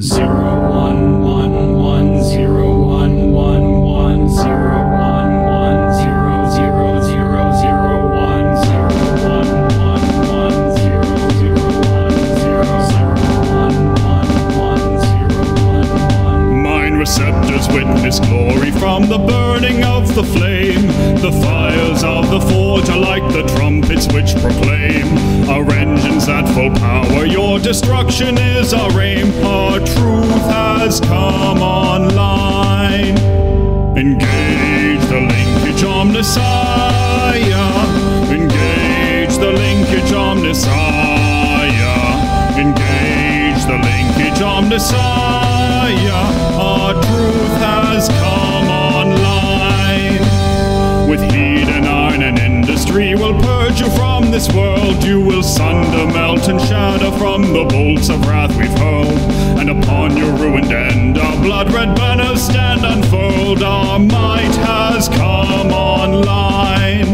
zero one one one zero one one one zero one one zero zero zero zero one zero one one one zero zero one zero zero one one one zero one one Mine receptors witness glory from the burning of the flame the fire of the forge are like the trumpets which proclaim our engines at full power. Your destruction is our aim. Our truth has come online. Engage the linkage Omnissiah. Engage the linkage Omnissiah. Engage the linkage on heat and industry will purge you from this world. You will sunder, melt, and shatter from the bolts of wrath we've hurled. And upon your ruined end, our blood red banners stand unfurled. Our might has come online.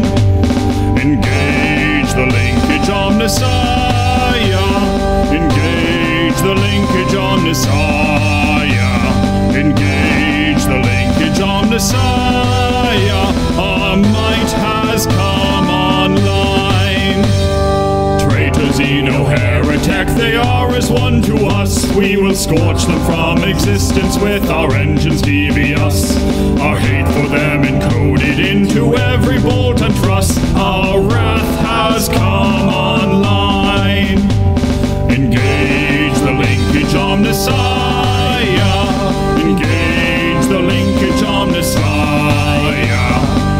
Engage the linkage on. Engage the linkage on. Traitor Xeno, Heritech, they are as one to us. We will scorch them from existence with our engines devious. Our hate for them encoded into every bolt and truss. Our wrath has come online. Engage the linkage on. Engage the linkage on.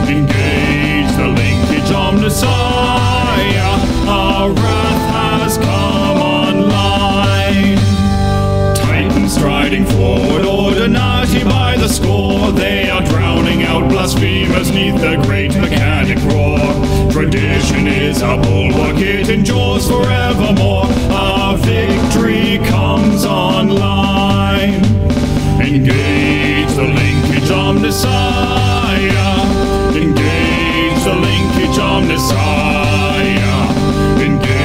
Engage the linkage on. Blasphemers neath the great mechanic roar. Tradition is a bulwark, it endures forevermore. Our victory comes online. Engage the linkage Omnissiah. Engage the linkage Omnissiah. Engage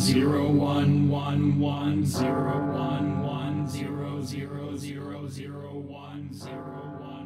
zero one one one zero one one zero zero zero zero one zero one.